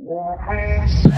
Yes.